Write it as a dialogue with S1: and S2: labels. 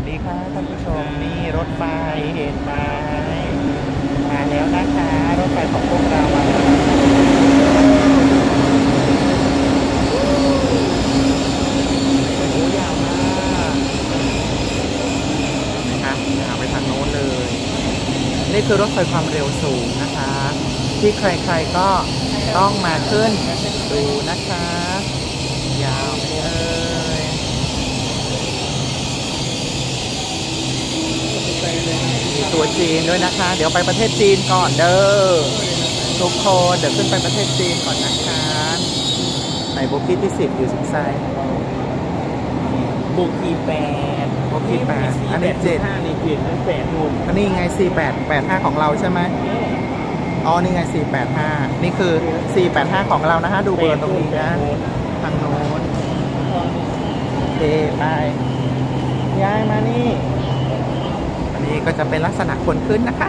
S1: สดีค่ะท่านผู้ชมนี่รถไฟเห็นไหมมาแล้วนะคะ รถไฟของพวกเรามาแล้วโอ้โหยาวมากนะคะยาวไปทางโน้นเลยนี่คือรถไฟความเร็วสูงนะคะ ที่ใครๆก็ต้องมาขึ้นดูนะคะ ตัวจีนด้วยนะคะ เดี๋ยวไปประเทศจีนก่อนเด้อทุกคนเดี๋ยวขึ้นไปประเทศจีนก่อนนะคะไหนบุกกี้ที่สิบอยู่สุดไซด์
S2: บุกอีแปด
S1: บุกกี้แปดอันนี้เจ็ด
S2: ห้าในเจ็ดนั่นแปดนู่น
S1: อันนี้ไง48 85ของเราใช่ไหมอ๋อนี่ไง485นี่คือ485ของเรานะฮะดูเบอร์ตรงนี้นะทางโน้นโอเคไปย้ายมานี่อันนี้ ก็จะเป็นลักษณะคนขึ้นนะคะ